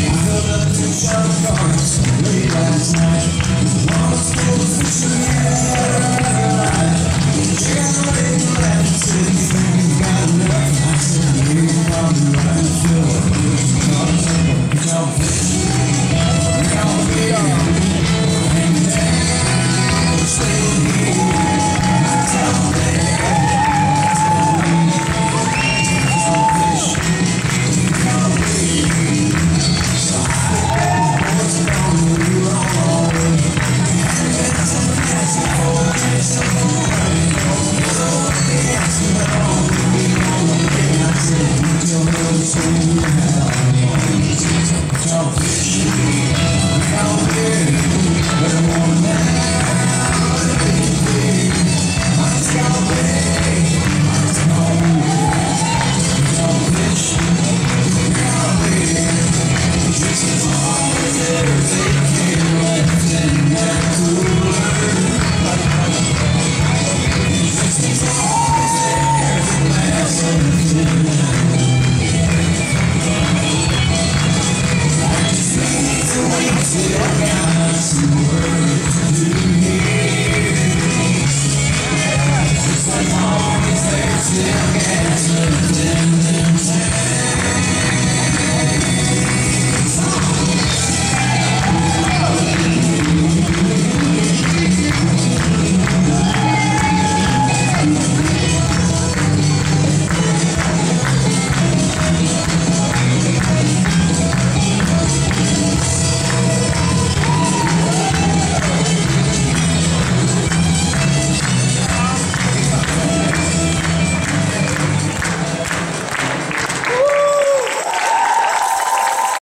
You heard the two shotguns late last night.